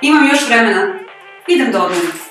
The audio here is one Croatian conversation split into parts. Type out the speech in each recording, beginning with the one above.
Imam još vremena. Idem do odmora.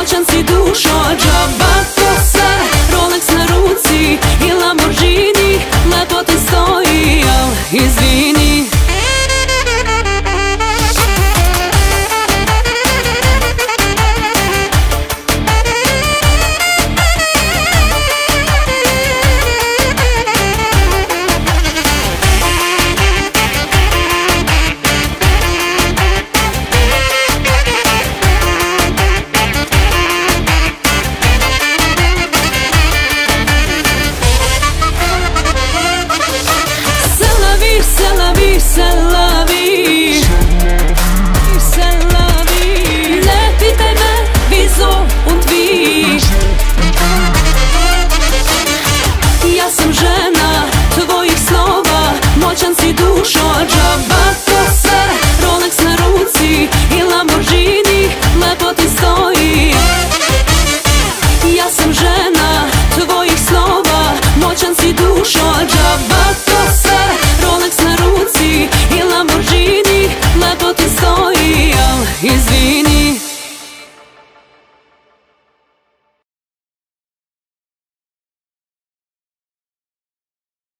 Hoqen si dusha gjë